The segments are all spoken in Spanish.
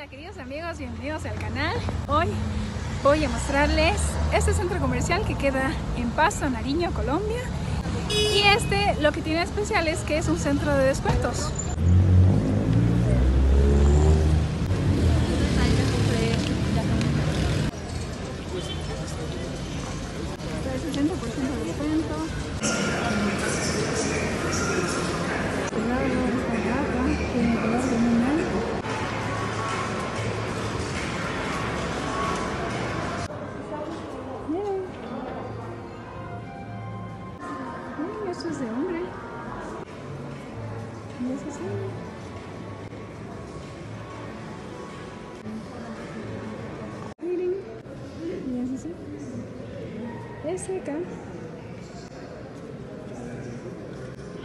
Hola queridos amigos, bienvenidos al canal. Hoy voy a mostrarles este centro comercial que queda en Pasto, Nariño, Colombia. Y este lo que tiene especial es que es un centro de descuentos. El 60% de. Y es así. Miren. Y es así. Este acá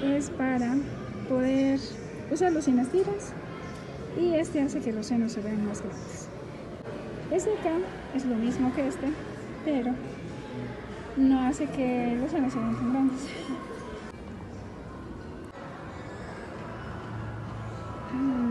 es para poder usarlo sin las tiras y este hace que los senos se vean más grandes. Este acá es lo mismo que este, pero no hace que los senos se vean tan grandes. Mm,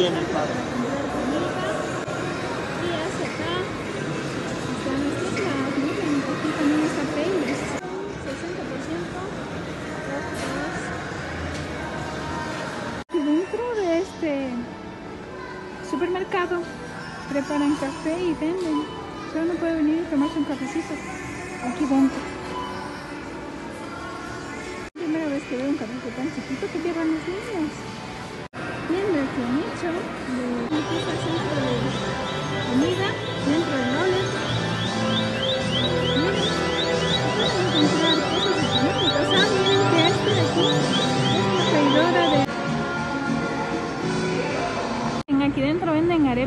60% off. Y dentro de este supermercado preparan café y venden. Solo uno puede venir y tomarse un cafecito aquí dentro.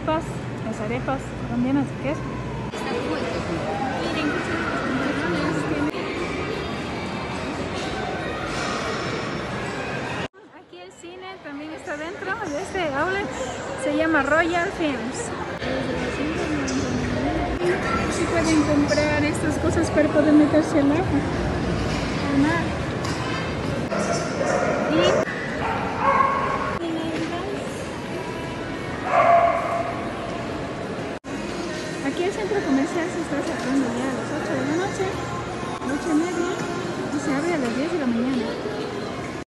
Las arepas los controles que Aquí el cine también está dentro de este outlet. Se llama Royal Films. Si pueden comprar estas cosas para poder meterse al agua. Y